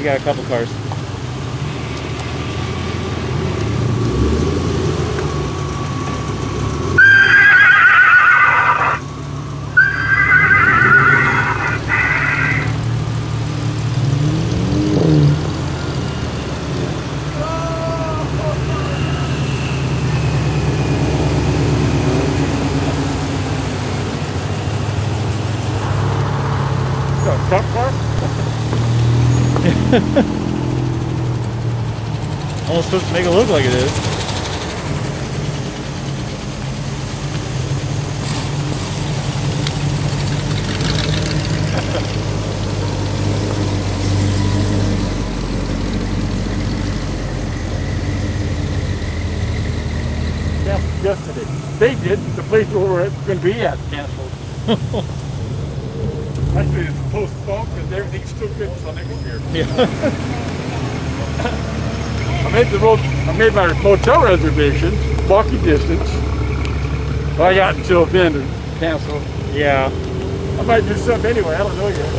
You got a couple cars. Supposed to make it look like it is. Yesterday. They did. The place where we're going to be at canceled. Actually, it's postponed because everything's still good until next year. Yeah. I made the road. I made my motel reservation, walking distance. Well, I got until then to cancel. yeah. I might do something anyway. I don't know yet.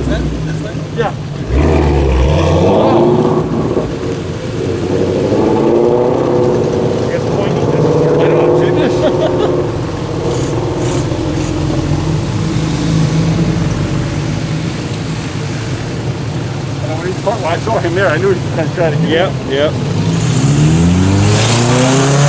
Is that this way? Yeah. I guess pointy doesn't work. I don't see this. And when he parked- when I saw him there, I knew he was going to try to get Yep, yep.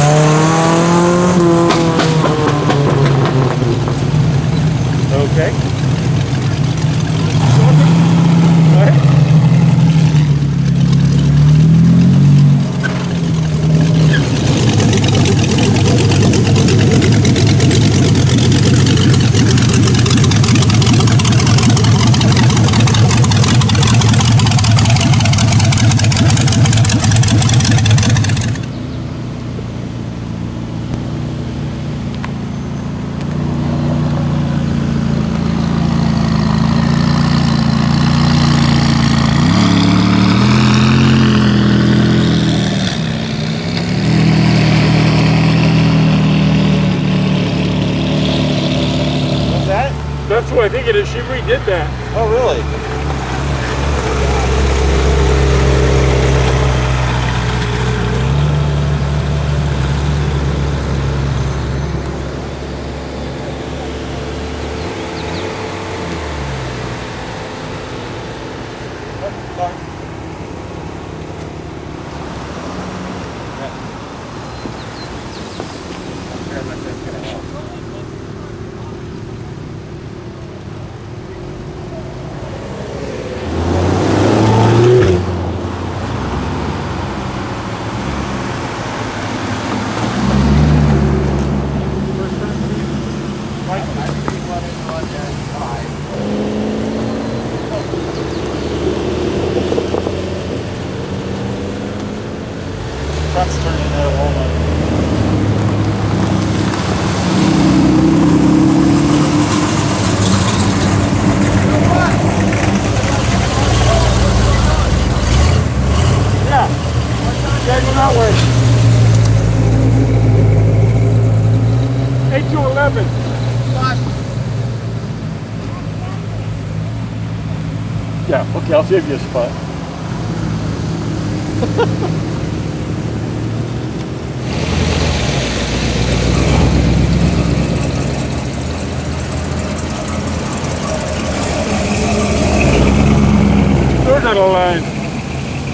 Yeah, okay, I'll save you a spot. They're not a line.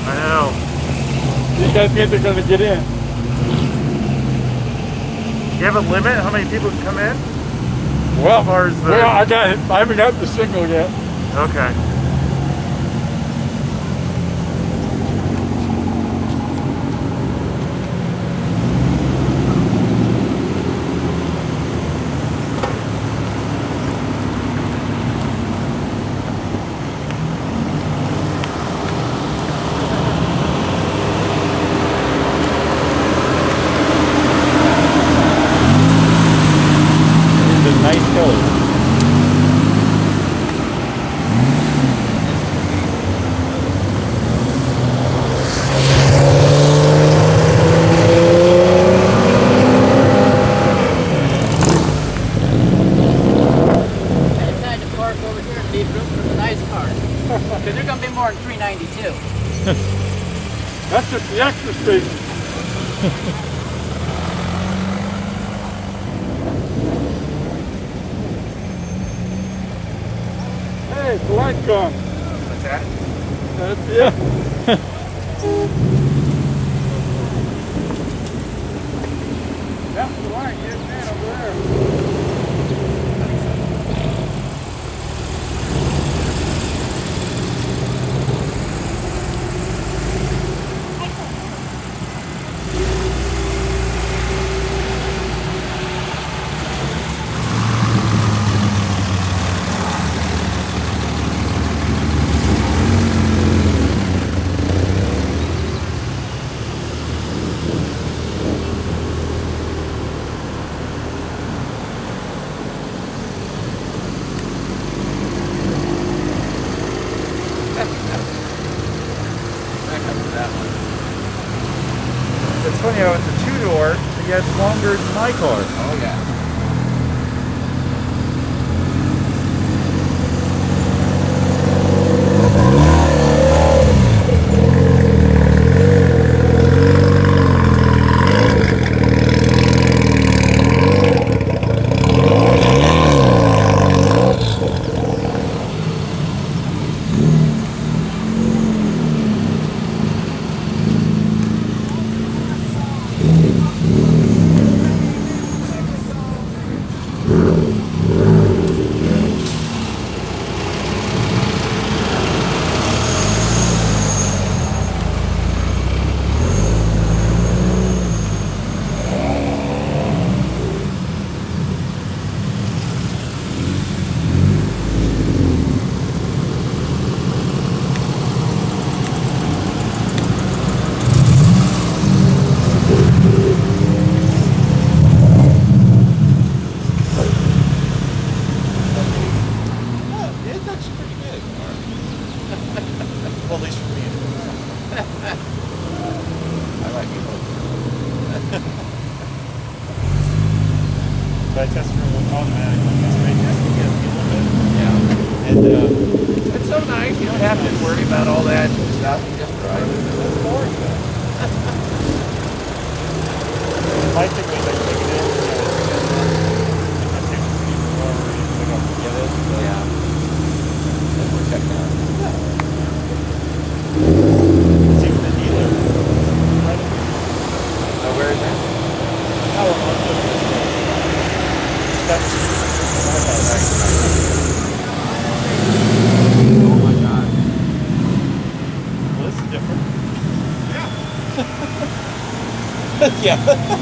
I know. These guys think they're gonna get in. Do you have a limit how many people can come in? Well, far as the- well, I got it. I haven't got the signal yet. Okay. It's a nice color. That's just the extra station. hey, the light gone. What's that? That's, yeah. That's the light getting in over there. Back up to that one. It's funny how it's a two-door, but yet it's longer than my car. Oh yeah. Yeah, it's actually pretty good. well, at least for me. I like it. But I tested it with automatic. It's fantastic. Yes, a little bit. Yeah. And uh, it's so nice. You don't have to worry about all that stuff. You just drive it. That's boring. My thing was like taking it. I take the speed for like a Yeah, that's, yeah. That's what check out. It's even the dealer. Right? So where is that? Power on the That's Oh my god. well, this is different. Yeah.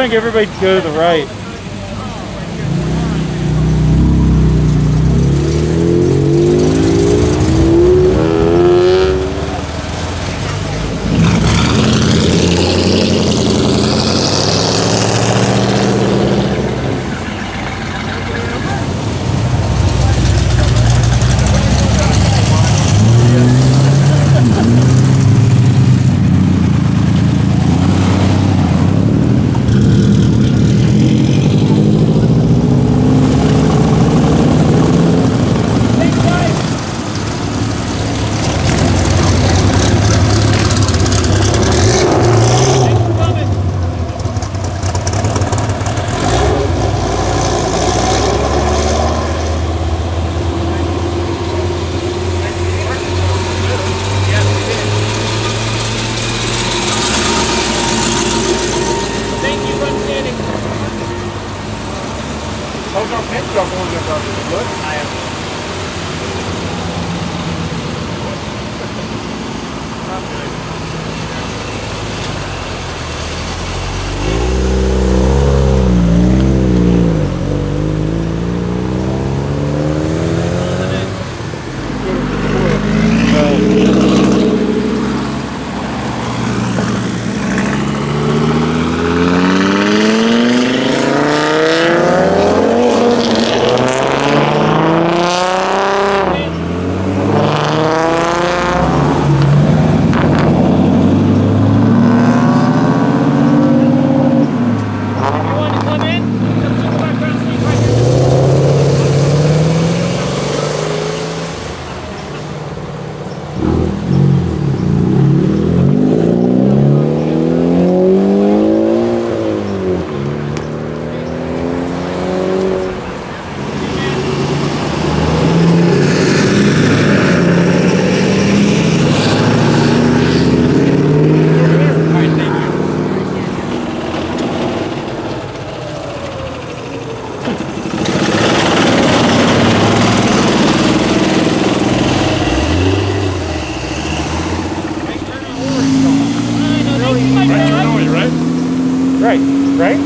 trying to get everybody to go to the right. Right, right?